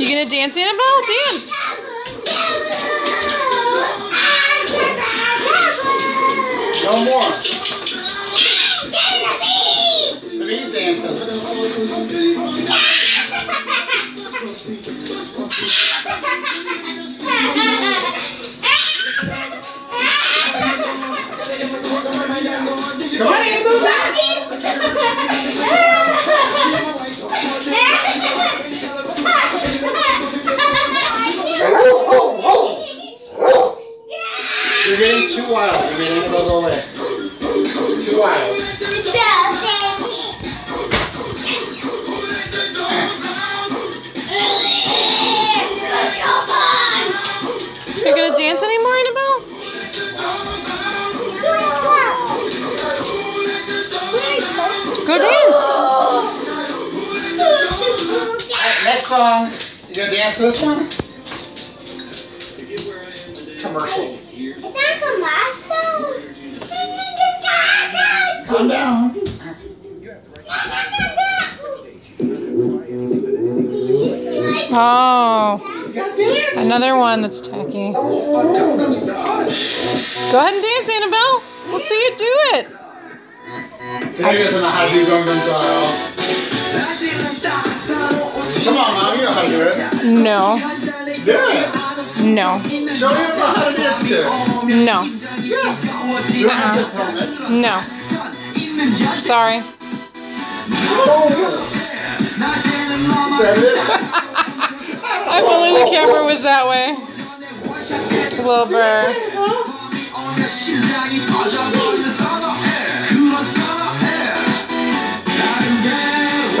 You gonna dance, Annabelle? Dance. No more. Dancing. Come on, Annabelle. You're getting too wild. You made Annabelle go away. Too wild. You're gonna dance anymore, Annabelle? Go dance. Alright, next song. You gonna dance to this one? Commercial. Calm down. Oh, You gotta dance. another one that's tacky. Go ahead and dance, Annabelle. Let's see you do it. He doesn't know how to do Gangnam Style. Come on, mom. You know how to do it. No, Do it. No, Show how to dance to. no, Yes. You don't have to film it. no. Sorry. That it? The camera was that way. Wilbur.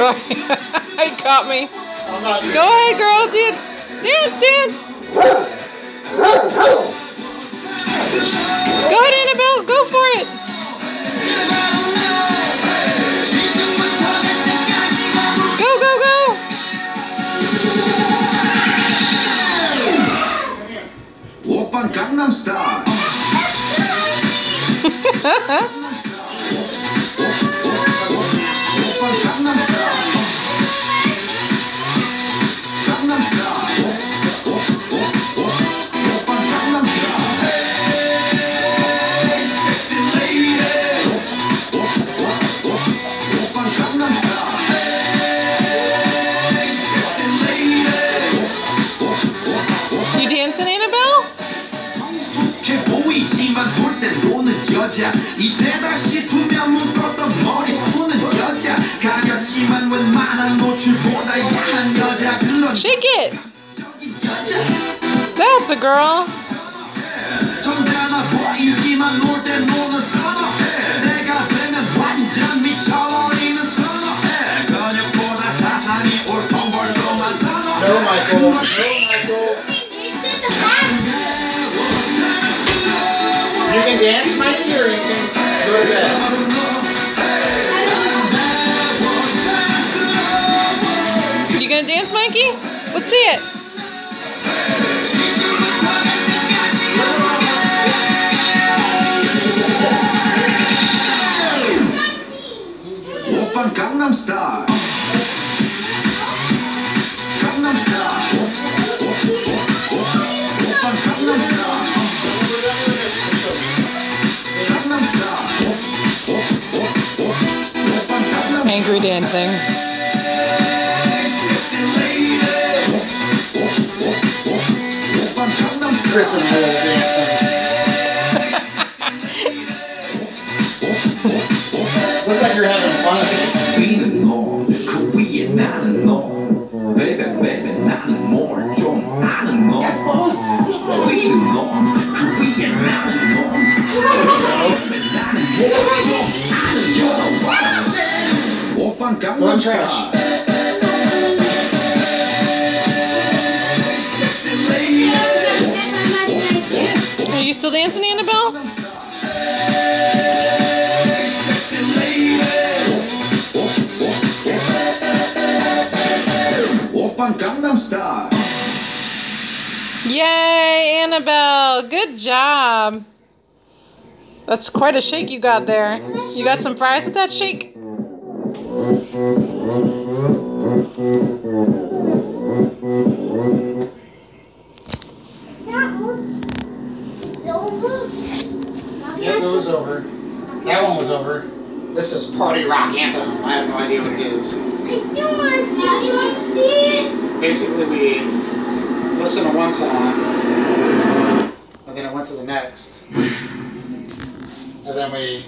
it caught me. I'm not doing Go ahead, girl. Dance. Dance, dance. Go ahead, Annabelle. Go for it. Go, go, go. Walk on Gangnam Style. 여자 이때다 싶으면 묶었던 머리 푸는 여자 가렸지만 웬만한 노출보다 야한 여자 그런 Shake it. 적인 여자 That's a girl. 점잖아 보이지만 놀 땐 노는 선어해 내가 되면 완전 미쳐버리는 선어해 근육보다 사상이 올통벌통한 선어해 No, Michael. No, Michael. Bed. You gonna dance, Mikey? Let's see it. same thing. Dancing. Looks like you're having fun. on Gangnam Style. Are you still dancing, Annabelle? Yay, Annabelle! Good job. That's quite a shake you got there. You got some fries with that shake? Was over. That one was over. This is Party Rock Anthem. I have no idea what it is. I don't want to see it. You want to see it? Basically, we listened to one song, and then it went to the next. And then we